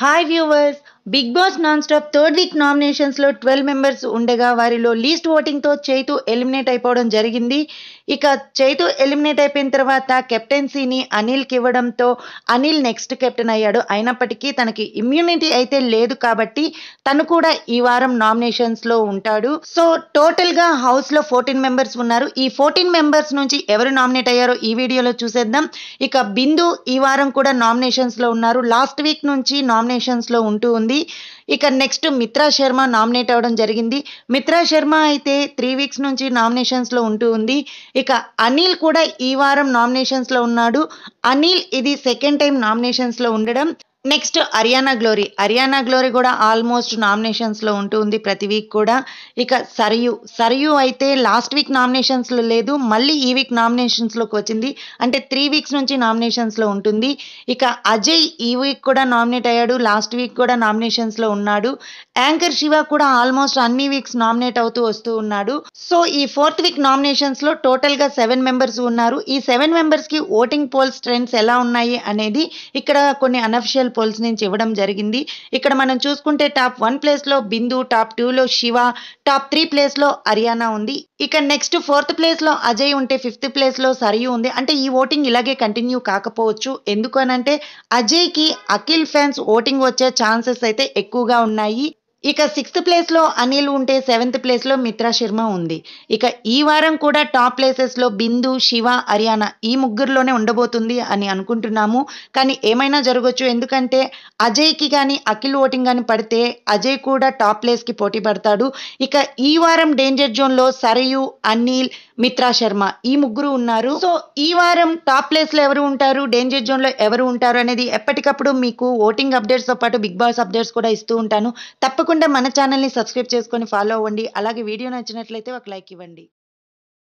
Hi viewers Bigg Boss non stop third week నామినేషన్స్లో twelve members ఉండగా వారిలో least ఓటింగ్తో Chaitu eliminate అయిపోవడం జరిగింది. ఇక చైతు ఎలిమినేట్ అయిపోయిన తర్వాత కెప్టెన్సీని అనిల్కి ఇవ్వడంతో అనిల్ నెక్స్ట్ కెప్టెన్ అయ్యాడు. అయినప్పటికీ తనకి ఇమ్యూనిటీ అయితే లేదు కాబట్టి తను కూడా ఈ వారం నామినేషన్స్లో ఉంటాడు. సో టోటల్గా హౌస్లో ఫోర్టీన్ మెంబర్స్ ఉన్నారు. ఈ ఫోర్టీన్ మెంబర్స్ నుంచి ఎవరు నామినేట్ అయ్యారో ఈ వీడియోలో చూసేద్దాం. ఇక బిందు ఈ వారం కూడా నామినేషన్స్లో ఉన్నారు. లాస్ట్ వీక్ నుంచి నామినేషన్స్లో ఉంటూ ఉంది. ఇక నెక్స్ట్ మిత్రా శర్మ నామినేట్ అవ్వడం జరిగింది. మిత్రా శర్మ అయితే త్రీ వీక్స్ నుంచి నామినేషన్స్లో ఉంటూ ఉంది. ఇక అనిల్ కూడా ఈ వారం నామినేషన్స్లో ఉన్నాడు. అనిల్ ఇది సెకండ్ టైం నామినేషన్స్లో ఉండడం. నెక్స్ట్ అరియానా గ్లోరీ అరియానా గ్లోరీ కూడా ఆల్మోస్ట్ నామినేషన్స్లో ఉంటుంది ప్రతి వీక్ కూడా. ఇక సరియు సరియు అయితే లాస్ట్ వీక్ నామినేషన్స్లో లేదు. మళ్ళీ ఈ వీక్ నామినేషన్స్లోకి వచ్చింది. అంటే త్రీ వీక్స్ నుంచి నామినేషన్స్లో ఉంటుంది. ఇక అజయ్ ఈ వీక్ కూడా నామినేట్ అయ్యాడు. లాస్ట్ వీక్ కూడా నామినేషన్స్లో ఉన్నాడు. యాంకర్ శివ కూడా ఆల్మోస్ట్ అన్ని వీక్స్ నామినేట్ అవుతూ వస్తూ ఉన్నాడు. సో ఈ ఫోర్త్ వీక్ నామినేషన్స్లో టోటల్గా సెవెన్ మెంబర్స్ ఉన్నారు. ఈ సెవెన్ మెంబర్స్కి ఓటింగ్ పోల్స్ ట్రెండ్స్ ఎలా ఉన్నాయి అనేది ఇక్కడ కొన్ని అనఫిషియల్ పోల్స్ నుంచి ఇవ్వడం జరిగింది. ఇక్కడ మనం చూసుకుంటే టాప్ వన్ ప్లేస్లో బిందు టాప్ టూలో శివ టాప్ త్రీ ప్లేస్లో హర్యానా ఉంది. ఇక నెక్స్ట్ ఫోర్త్ ప్లేస్లో అజయ్ ఉంటే ఫిఫ్త్ ప్లేస్లో సరియు ఉంది. అంటే ఈ ఓటింగ్ ఇలాగే కంటిన్యూ కాకపోవచ్చు. ఎందుకు అనంటే అజయ్కి అఖిల్ ఫ్యాన్స్ ఓటింగ్ వచ్చే ఛాన్సెస్ అయితే ఎక్కువగా ఉన్నాయి. ఇక సిక్స్త్ ప్లేస్లో అనిల్ ఉంటే సెవెంత్ ప్లేస్లో మిత్రా శర్మ ఉంది. ఇక ఈ వారం కూడా టాప్ ప్లేసెస్లో బిందు శివ హర్యానా ఈ ముగ్గురులోనే ఉండబోతుంది అని అనుకుంటున్నాము. కానీ ఏమైనా జరగవచ్చు ఎందుకంటే అజయ్కి కానీ అఖిల్ ఓటింగ్ కానీ పడితే అజయ్ కూడా టాప్ ప్లేస్కి పోటీ పడతాడు. ఇక ఈ వారం డేంజర్ జోన్లో సరయు అనిల్ మిత్రా శర్మ. ఈ ముగ్గురు ఉన్నారు. సో ఈ వారం టాప్ ప్లేస్లో ఎవరు ఉంటారు? డేంజర్ జోన్లో ఎవరు ఉంటారు? అనేది ఎప్పటికప్పుడు మీకు ఓటింగ్ అప్డేట్స్తో పాటు బిగ్ బాస్ అప్డేట్స్ కూడా ఇస్తూ ఉంటాను. తప్పకుండా మన ఛానల్ని సబ్స్క్రైబ్ చేసుకొని ఫాలో అవ్వండి. అలాగే వీడియో నచ్చినట్లయితే ఒక లైక్ ఇవ్వండి.